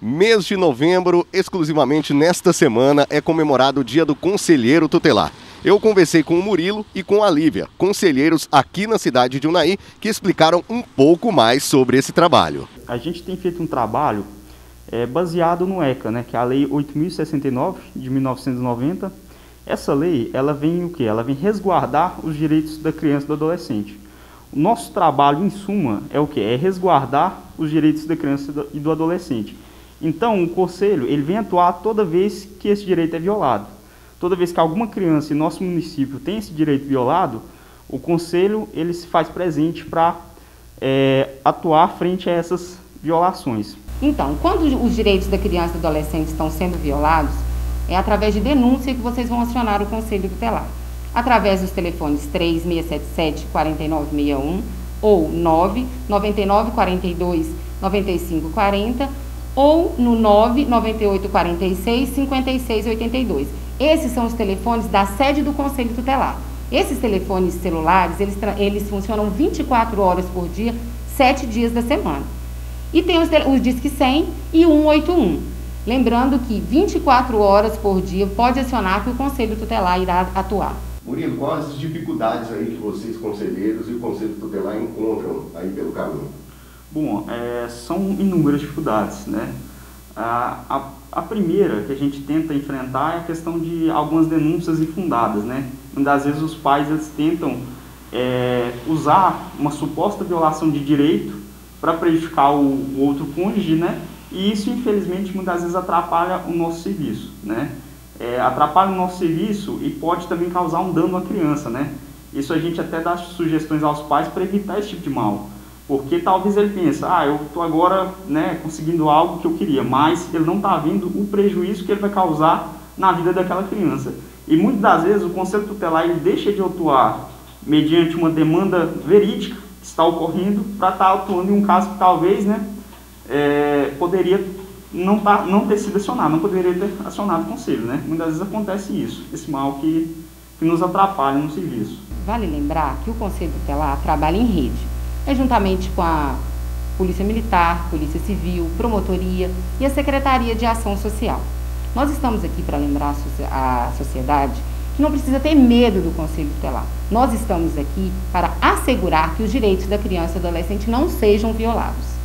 Mês de novembro, exclusivamente nesta semana, é comemorado o Dia do Conselheiro Tutelar. Eu conversei com o Murilo e com a Lívia, conselheiros aqui na cidade de Unai, que explicaram um pouco mais sobre esse trabalho. A gente tem feito um trabalho é, baseado no ECA, né, que é a Lei 8.069 de 1990. Essa lei, ela vem o quê? Ela vem resguardar os direitos da criança e do adolescente. O nosso trabalho, em suma, é o quê? É resguardar os direitos da criança e do adolescente. Então, o conselho ele vem atuar toda vez que esse direito é violado. Toda vez que alguma criança em nosso município tem esse direito violado, o conselho ele se faz presente para é, atuar frente a essas violações. Então, quando os direitos da criança e do adolescente estão sendo violados, é através de denúncia que vocês vão acionar o conselho tutelar. Através dos telefones 3677 4961 ou 9 9942 9540 ou no 99846 5682. Esses são os telefones da sede do Conselho Tutelar. Esses telefones celulares, eles, eles funcionam 24 horas por dia, 7 dias da semana. E tem os, os Disque 100 e 181. Lembrando que 24 horas por dia pode acionar que o Conselho Tutelar irá atuar. Murilo, quais as dificuldades aí que vocês, conselheiros e o Conselho Tutelar, encontram aí pelo caminho? Bom, é, são inúmeras dificuldades, né? A, a, a, primeira que a gente tenta enfrentar é a questão de algumas denúncias infundadas, né? Muitas vezes os pais eles tentam é, usar uma suposta violação de direito para prejudicar o, o, outro cônjuge, né? E isso, infelizmente, muitas vezes atrapalha o nosso serviço, né? É, atrapalha o nosso serviço e pode também causar um dano à criança, né? Isso a gente até dá sugestões aos pais para evitar esse tipo de mal. Porque talvez ele pense, ah, eu estou agora né, conseguindo algo que eu queria, mas ele não está vendo o prejuízo que ele vai causar na vida daquela criança. E muitas das vezes o Conselho Tutelar ele deixa de atuar mediante uma demanda verídica que está ocorrendo para estar tá atuando em um caso que talvez né, é, poderia não, tá, não ter sido acionado, não poderia ter acionado o Conselho. Né? Muitas vezes acontece isso, esse mal que, que nos atrapalha no serviço. Vale lembrar que o Conselho Tutelar trabalha em rede é juntamente com a Polícia Militar, Polícia Civil, Promotoria e a Secretaria de Ação Social. Nós estamos aqui para lembrar a sociedade que não precisa ter medo do Conselho Tutelar. Nós estamos aqui para assegurar que os direitos da criança e adolescente não sejam violados.